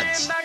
odds.